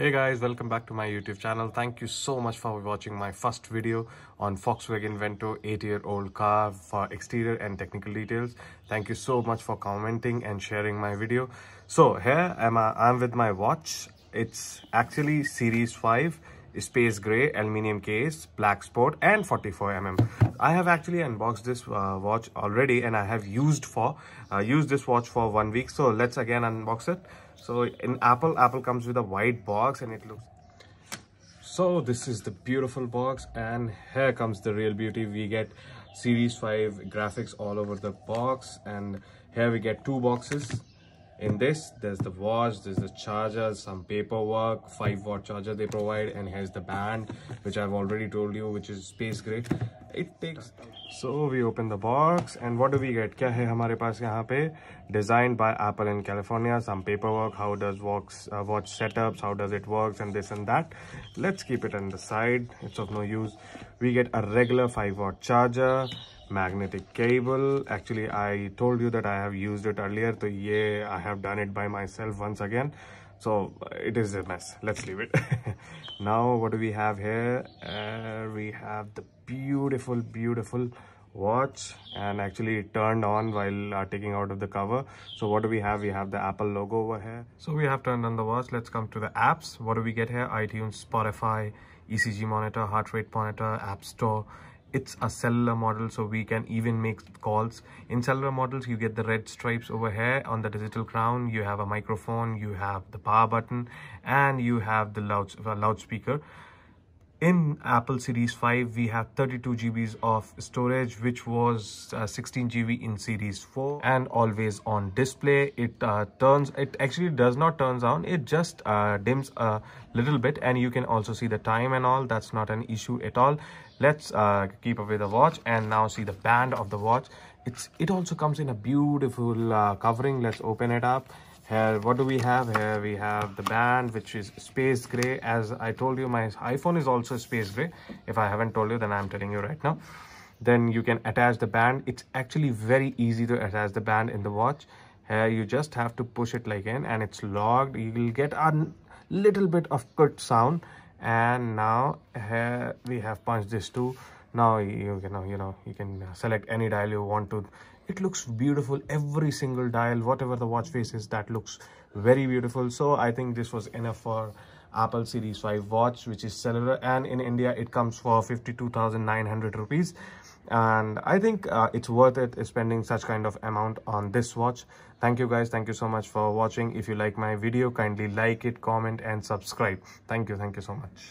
Hey guys, welcome back to my YouTube channel. Thank you so much for watching my first video on Volkswagen Vento 8-year-old car for exterior and technical details. Thank you so much for commenting and sharing my video. So here I'm, I'm with my watch. It's actually Series 5 space gray aluminium case black sport and 44 mm. I have actually unboxed this uh, watch already and i have used for uh, used this watch for one week. So let's again unbox it. So in apple apple comes with a white box and it looks so this is the beautiful box and here comes the real beauty. We get series 5 graphics all over the box and here we get two boxes in this there's the watch there's the charger some paperwork 5 watt charger they provide and here's the band which i've already told you which is space gray it takes so we open the box and what do we get? kya hai hamare paas yahan pe designed by apple in california some paperwork how does works uh, watch setups how does it works and this and that. Let's keep it on the side it's of no use. We get a regular 5 watt charger magnetic cable. Actually i told you that i have used it earlier so yeah i have done it by myself once again so it is a mess. Let's leave it. Now what do we have here? Uh, we have the beautiful beautiful watch. And actually it turned on while uh, taking out of the cover. So what do we have? We have the apple logo over here. So we have turned on the watch. Let's come to the apps. What do we get here? itunes spotify ecg monitor heart rate monitor app store it's a cellular model so we can even make calls. In cellular models you get the red stripes over here on the digital crown. You have a microphone you have the power button and you have the loud uh, loudspeaker in apple series 5 we have 32 gbs of storage which was uh, 16 gb in series 4 and always on display. It uh, turns it actually does not turns on it just uh, dims a little bit and you can also see the time and all. That's not an issue at all. Let's uh, keep away the watch and now see the band of the watch. It's it also comes in a beautiful uh, covering. Let's open it up here what do we have? Here we have the band which is space gray. As i told you my iphone is also space gray. If i haven't told you then i'm telling you right now. Then you can attach the band. It's actually very easy to attach the band in the watch. Here you just have to push it like in and it's locked you will get a little bit of cut sound. And now here we have punched this too. Now you can you know you can select any dial you want to it looks beautiful. Every single dial whatever the watch face is that looks very beautiful. So i think this was enough for apple series 5 watch which is cellular and in india it comes for 52900 rupees. And i think uh, it's worth it spending such kind of amount on this watch. Thank you guys. Thank you so much for watching. If you like my video kindly like it comment and subscribe. Thank you. Thank you so much